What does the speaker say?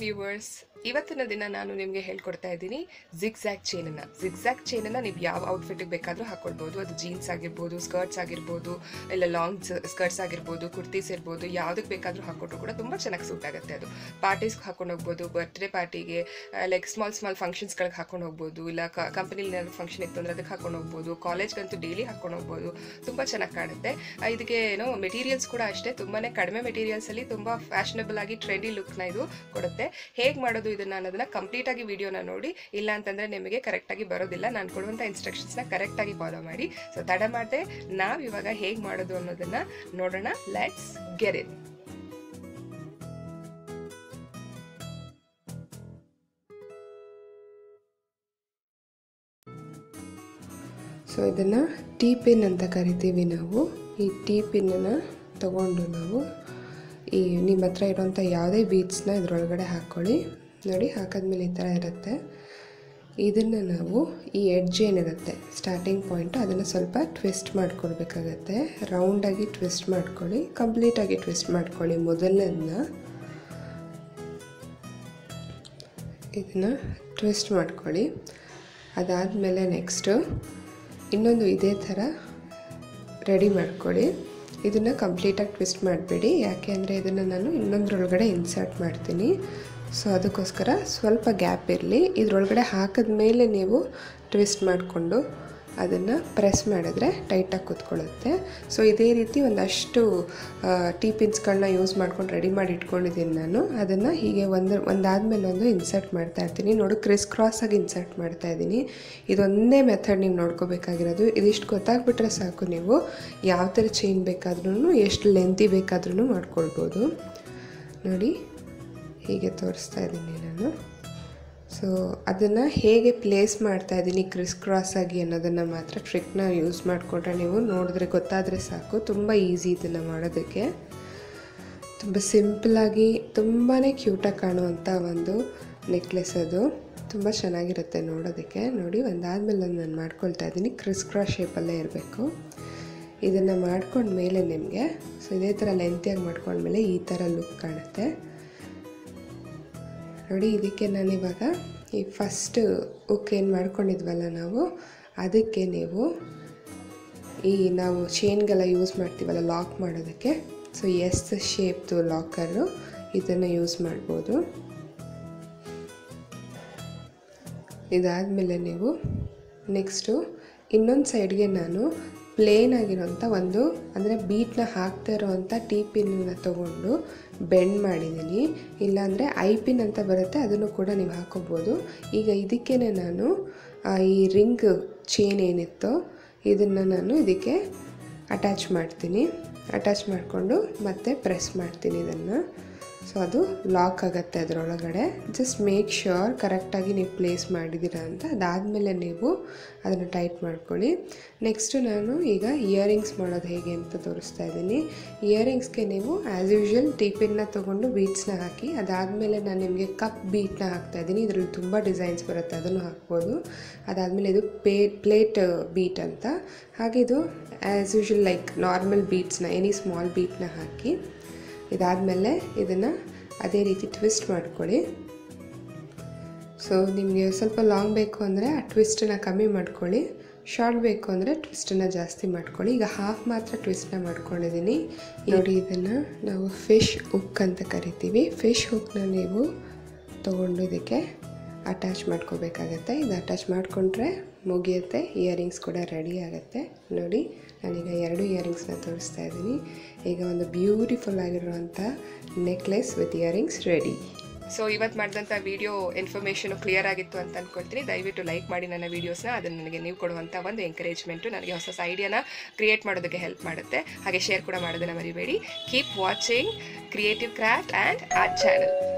viewers. ಇವತ್ತಿನ ದಿನ ನಾನು ನಿಮಗೆ ಹೇಳ್ಕೊಡ್ತಾ ಇದ್ದೀನಿ ಜಿಗ್ಜ್ಯಾಕ್ ಚೈನನ್ನು ಚೈನ್ ಚೈನನ್ನು ನೀವು ಯಾವ ಔಟ್ಫಿಟ್ಗೆ ಬೇಕಾದರೂ ಹಾಕ್ಕೊಳ್ಬೋದು ಅದು ಜೀನ್ಸ್ ಆಗಿರ್ಬೋದು ಸ್ಕರ್ಟ್ಸ್ ಆಗಿರ್ಬೋದು, ಇಲ್ಲ ಲಾಂಗ್ ಸ್ಕರ್ಟ್ಸ್ ಆಗಿರ್ಬೋದು ಕುರ್ತೀಸ್ ಇರ್ಬೋದು ಯಾವುದಕ್ಕೆ ಬೇಕಾದರೂ ಹಾಕೊಂಡ್ರು ಕೂಡ ತುಂಬ ಚೆನ್ನಾಗಿ ಸೂಟ್ ಆಗುತ್ತೆ ಅದು. ಪಾರ್ಟೀಸ್ಗೆ ಹಾಕೊಂಡು ಹೋಗ್ಬೋದು ಬರ್ತ್ಡೇ ಪಾರ್ಟಿಗೆ ಲೈಕ್ ಸ್ಮಾಲ್ ಸ್ಮಾಲ್ ಫಂಕ್ಷನ್ಸ್ಗಳಿಗೆ ಹಾಕೊಂಡು ಹೋಗ್ಬೋದು, ಇಲ್ಲ ಕಂಪನಿಲಿ ಏನಾದ್ರು ಫಂಕ್ಷನ್ ಇತ್ತು ಅಂದರೆ ಅದಕ್ಕೆ ಹಾಕೊಂಡು ಹೋಗ್ಬೋದು ಕಾಲೇಜ್ಗಂತೂ ಡೈಲಿ ಹಾಕೊಂಡು ಹೋಗ್ಬೋದು, ತುಂಬ ಚೆನ್ನಾಗಿ ಕಾಣುತ್ತೆ. ಇದಕ್ಕೆ ಏನೋ ಮೆಟೀರಿಯಲ್ಸ್ ಕೂಡ ಅಷ್ಟೇ. ತುಂಬಾ ಕಡಿಮೆ ಮೆಟೀರಿಯಲ್ಸಲ್ಲಿ ತುಂಬ ಫ್ಯಾಷನಬಲ್ ಆಗಿ ಟ್ರೆಂಡಿ ಲುಕ್ನ ಇದು ಕೊಡುತ್ತೆ. ಹೇಗೆ ಮಾಡೋದು ಇದನ್ನು ಅನ್ನೋದನ್ನ ಕಂಪ್ಲೀಟಾಗಿ ವಿಡಿಯೋನ ನೋಡಿ, ಇಲ್ಲ ಅಂತಂದ್ರೆ ನಿಮಗೆ ಕರೆಕ್ಟಾಗಿ ಬರೋದಿಲ್ಲ. ನಾನು ಕೊಡುವಂಥ ಇನ್ಸ್ಟ್ರಕ್ಷನ್ಸ್ನ ಕರೆಕ್ಟಾಗಿ ಫಾಲೋ ಮಾಡಿ. ಸೊ ತಡ ಮಾಡದೆ, ನಾವು ಇವಾಗ ಹೇಗೆ ಮಾಡೋದು ಅನ್ನೋದನ್ನ ನೋಡೋಣ. ಲೆಟ್ಸ್ ಗೆರೆ ಸೊ ಇದನ್ನು ಟೀ ಪಿನ್ ಅಂತ ಕರಿತೀವಿ ನಾವು. ಈ ಟೀ ಪಿನ್ನನ್ನು ತಗೊಂಡು ನಾವು ಈ ನಿಮ್ಮ ಹತ್ರ ಇರೋಂಥ ಯಾವುದೇ ಬೀಚ್ನ ಇದರೊಳಗಡೆ ಹಾಕ್ಕೊಳ್ಳಿ ನೋಡಿ ಹಾಕಿದ್ಮೇಲೆ ಈ ಥರ ಇರುತ್ತೆ. ಇದನ್ನು ನಾವು ಈ ಎಡ್ಜ್ ಏನಿರುತ್ತೆ ಸ್ಟಾರ್ಟಿಂಗ್ ಪಾಯಿಂಟು ಅದನ್ನು ಸ್ವಲ್ಪ ಟ್ವಿಸ್ಟ್ ಮಾಡ್ಕೊಳ್ಬೇಕಾಗತ್ತೆ. ರೌಂಡಾಗಿ ಟ್ವಿಸ್ಟ್ ಮಾಡ್ಕೊಳ್ಳಿ ಕಂಪ್ಲೀಟಾಗಿ ಟ್ವಿಸ್ಟ್ ಮಾಡ್ಕೊಳ್ಳಿ ಮೊದಲನೇದನ್ನ ಇದನ್ನು ಟ್ವಿಸ್ಟ್ ಮಾಡ್ಕೊಳ್ಳಿ. ಅದಾದಮೇಲೆ ನೆಕ್ಸ್ಟು ಇನ್ನೊಂದು ಇದೇ ಥರ ರೆಡಿ ಮಾಡ್ಕೊಳ್ಳಿ. ಇದನ್ನು ಕಂಪ್ಲೀಟಾಗಿ ಟ್ವಿಸ್ಟ್ ಮಾಡಬೇಡಿ. ಯಾಕೆ ಅಂದರೆ ಇದನ್ನು ನಾನು ಇನ್ನೊಂದ್ರೊಳಗಡೆ ಇನ್ಸರ್ಟ್ ಮಾಡ್ತೀನಿ. ಸೊ ಅದಕ್ಕೋಸ್ಕರ ಸ್ವಲ್ಪ ಗ್ಯಾಪ್ ಇರಲಿ. ಇದರೊಳಗಡೆ ಹಾಕಿದ ಮೇಲೆ ನೀವು ಟ್ವಿಸ್ಟ್ ಮಾಡಿಕೊಂಡು ಅದನ್ನು ಪ್ರೆಸ್ ಮಾಡಿದ್ರೆ ಟೈಟಾಗಿ ಕೂತ್ಕೊಳ್ಳುತ್ತೆ. ಸೊ ಇದೇ ರೀತಿ ಒಂದಷ್ಟು ಟೀ ಪಿನ್ಸ್ಗಳನ್ನ ಯೂಸ್ ಮಾಡ್ಕೊಂಡು ರೆಡಿ ಮಾಡಿ ಇಟ್ಕೊಂಡಿದ್ದೀನಿ ನಾನು. ಅದನ್ನು ಹೀಗೆ ಒಂದು, ಒಂದಾದಮೇಲೆ ಒಂದು ಇನ್ಸರ್ಟ್ ಮಾಡ್ತಾ ಇರ್ತೀನಿ. ನೋಡು, ಕ್ರಿಸ್ ಕ್ರಾಸಾಗಿ ಇನ್ಸರ್ಟ್ ಮಾಡ್ತಾ ಇದ್ದೀನಿ. ಇದೊಂದೇ ಮೆಥಡ್ ನೀವು ನೋಡ್ಕೋಬೇಕಾಗಿರೋದು. ಇದಿಷ್ಟು ಗೊತ್ತಾಗ್ಬಿಟ್ರೆ ಸಾಕು ನೀವು. ಯಾವ ಥರ ಚೈನ್ ಬೇಕಾದ್ರೂ ಎಷ್ಟು ಲೆಂತಿ ಬೇಕಾದ್ರೂ ಮಾಡ್ಕೊಳ್ಬೋದು. ನೋಡಿ. ಹೀಗೆ ತೋರಿಸ್ತಾ ಇದ್ದೀನಿ ನಾನು. ಸೊ ಅದನ್ನು ಹೇಗೆ ಪ್ಲೇಸ್ ಮಾಡ್ತಾ ಇದ್ದೀನಿ ಕ್ರಿಸ್ ಕ್ರಾಸ್ ಆಗಿ ಅನ್ನೋದನ್ನು ಮಾತ್ರ ಟ್ರಿಕ್ನ ಯೂಸ್ ಮಾಡಿಕೊಂಡ್ರೆ ನೀವು ನೋಡಿದ್ರೆ ಗೊತ್ತಾದರೆ ಸಾಕು. ತುಂಬ ಈಸಿ ಇದನ್ನು ಮಾಡೋದಕ್ಕೆ. ತುಂಬ ಸಿಂಪಲಾಗಿ ತುಂಬಾ ಕ್ಯೂಟಾಗಿ ಕಾಣುವಂಥ ಒಂದು ನೆಕ್ಲೆಸ್ ಅದು. ತುಂಬ ಚೆನ್ನಾಗಿರುತ್ತೆ ನೋಡೋದಕ್ಕೆ. ನೋಡಿ, ಒಂದಾದಮೇಲೆ ಒಂದು ನಾನು ಮಾಡ್ಕೊಳ್ತಾ ಇದ್ದೀನಿ ಕ್ರಿಸ್ ಕ್ರಾಸ್ ಶೇಪಲ್ಲೇ ಇರಬೇಕು. ಇದನ್ನು ಮಾಡ್ಕೊಂಡ್ಮೇಲೆ ನಿಮಗೆ ಸೊ ಇದೇ ಥರ ಲೆಂತಿಯಾಗಿ ಮಾಡ್ಕೊಂಡ್ಮೇಲೆ ಈ ಥರ ಲುಕ್ ಕಾಣುತ್ತೆ. ನೋಡಿ, ಇದಕ್ಕೆ ನಾನು ಇವಾಗ ಈ ಫಸ್ಟ್ ಏನು ಮಾಡ್ಕೊಂಡಿದ್ವಲ್ಲ ನಾವು, ಅದಕ್ಕೆ ನೀವು ಈ ನಾವು ಚೈನ್ಗೆಲ್ಲ ಯೂಸ್ ಮಾಡ್ತೀವಲ್ಲ ಲಾಕ್ ಮಾಡೋದಕ್ಕೆ. ಸೊ ಎಸ್ ಶೇಪ್ದು ಲಾಕರು ಇದನ್ನು ಯೂಸ್ ಮಾಡ್ಬೋದು. ಇದಾದಮೇಲೆ ನೀವು ನೆಕ್ಸ್ಟು ಇನ್ನೊಂದು ಸೈಡ್ಗೆ ನಾನು ಪ್ಲೇನ್ ಆಗಿರೋಂಥ ಒಂದು, ಅಂದರೆ ಬೀಟ್ನ ಹಾಕ್ತಾ ಇರೋವಂಥ ಟೀ ಪಿನ್ನ ತೊಗೊಂಡು ಬೆಂಡ್ ಮಾಡಿದ್ದೀನಿ. ಇಲ್ಲಾಂದರೆ ಐ ಪಿನ್ ಅಂತ ಬರುತ್ತೆ, ಅದನ್ನು ಕೂಡ ನೀವು ಹಾಕೋಬೋದು. ಈಗ ಇದಕ್ಕೇ ನಾನು ಈ ರಿಂಗ್ ಚೈನ್ ಏನಿತ್ತೋ, ಇದನ್ನು ನಾನು ಇದಕ್ಕೆ ಅಟ್ಯಾಚ್ ಮಾಡ್ತೀನಿ. ಅಟ್ಯಾಚ್ ಮಾಡಿಕೊಂಡು ಮತ್ತೆ ಪ್ರೆಸ್ ಮಾಡ್ತೀನಿ ಇದನ್ನು. ಸೊ ಅದು ಲಾಕ್ ಆಗುತ್ತೆ ಅದರೊಳಗಡೆ. ಜಸ್ಟ್ ಮೇಕ್ ಶ್ಯೂರ್ ಕರೆಕ್ಟಾಗಿ ನೀವು ಪ್ಲೇಸ್ ಮಾಡಿದ್ದೀರಾ ಅಂತ. ಅದಾದಮೇಲೆ ನೀವು ಅದನ್ನು ಟೈಟ್ ಮಾಡ್ಕೊಳ್ಳಿ. ನೆಕ್ಸ್ಟು ನಾನು ಈಗ ಇಯರಿಂಗ್ಸ್ ಮಾಡೋದು ಹೇಗೆ ಅಂತ ತೋರಿಸ್ತಾ ಇದ್ದೀನಿ. ಇಯರಿಂಗ್ಸ್ಗೆ ನೀವು ಆ್ಯಸ್ ಯೂಶ್ವಲ್ ಟಿಪಿನ್ನ ತೊಗೊಂಡು ಬೀಟ್ಸ್ನ ಹಾಕಿ, ಅದಾದಮೇಲೆ ನಾನು ನಿಮಗೆ ಕಪ್ ಬೀಟ್ನ ಹಾಕ್ತಾ ಇದ್ದೀನಿ. ಇದರಲ್ಲಿ ತುಂಬ ಡಿಸೈನ್ಸ್ ಬರುತ್ತೆ, ಅದನ್ನು ಹಾಕ್ಬೋದು. ಅದಾದಮೇಲೆ ಇದು ಪೇ ಪ್ಲೇಟ್ ಬೀಟ್ ಅಂತ. ಹಾಗೆ ಇದು ಆ್ಯಸ್ ಯೂಶ್ವಲ್ ಲೈಕ್ ನಾರ್ಮಲ್ ಬೀಟ್ಸ್ನ ಎನಿ ಸ್ಮಾಲ್ ಬೀಟ್ನ ಹಾಕಿ. ಇದಾದಮೇಲೆ ಇದನ್ನು ಅದೇ ರೀತಿ ಟ್ವಿಸ್ಟ್ ಮಾಡ್ಕೊಳ್ಳಿ. ಸೊ ನಿಮಗೆ ಸ್ವಲ್ಪ ಲಾಂಗ್ ಬೇಕು ಅಂದರೆ ಆ ಟ್ವಿಸ್ಟನ್ನು ಕಮ್ಮಿ ಮಾಡ್ಕೊಳ್ಳಿ. ಶಾರ್ಟ್ ಬೇಕು ಅಂದರೆ ಟ್ವಿಸ್ಟನ್ನು ಜಾಸ್ತಿ ಮಾಡ್ಕೊಳ್ಳಿ. ಈಗ ಹಾಫ್ ಮಾತ್ರ ಟ್ವಿಸ್ಟ್ನ ಮಾಡ್ಕೊಂಡಿದ್ದೀನಿ. ನೋಡಿ, ಇದನ್ನು ನಾವು ಫಿಶ್ ಹುಕ್ ಅಂತ ಕರಿತೀವಿ. ಫಿಶ್ ಹುಕ್ನ ನೀವು ತೊಗೊಂಡು ಅಟ್ಯಾಚ್ ಮಾಡ್ಕೋಬೇಕಾಗತ್ತೆ. ಇದು ಅಟ್ಯಾಚ್ ಮಾಡಿಕೊಂಡ್ರೆ ಮುಗಿಯುತ್ತೆ. ಇಯರಿಂಗ್ಸ್ ಕೂಡ ರೆಡಿ ಆಗುತ್ತೆ. ನೋಡಿ, ನಾನೀಗ ಎರಡು ಇಯರಿಂಗ್ಸ್ನ ತೋರಿಸ್ತಾ ಇದ್ದೀನಿ. ಈಗ ಒಂದು ಬ್ಯೂಟಿಫುಲ್ ಆಗಿರುವಂಥ necklace with earrings ready. So ಇವತ್ತು ಮಾಡಿದಂಥ ವಿಡಿಯೋ ಇನ್ಫಾರ್ಮೇಷನು ಕ್ಲಿಯರ್ ಆಗಿತ್ತು ಅಂತ ಅಂದ್ಕೊಳ್ತೀನಿ ದಯವಿಟ್ಟು ಲೈಕ್ ಮಾಡಿ ನನ್ನ ವೀಡಿಯೋಸ್ನ. ಅದನ್ನು ನನಗೆ ನೀವು ಕೊಡುವಂಥ ಒಂದು ಎಂಕರೇಜ್ಮೆಂಟು ನನಗೆ ಹೊಸ ಹೊಸ ಐಡಿಯಾನ ಕ್ರಿಯೇಟ್ ಮಾಡೋದಕ್ಕೆ ಹೆಲ್ಪ್ ಮಾಡುತ್ತೆ. ಹಾಗೆ ಶೇರ್ ಕೂಡ ಮಾಡೋದನ್ನು ಮರಿಬೇಡಿ. Keep watching creative craft and art channel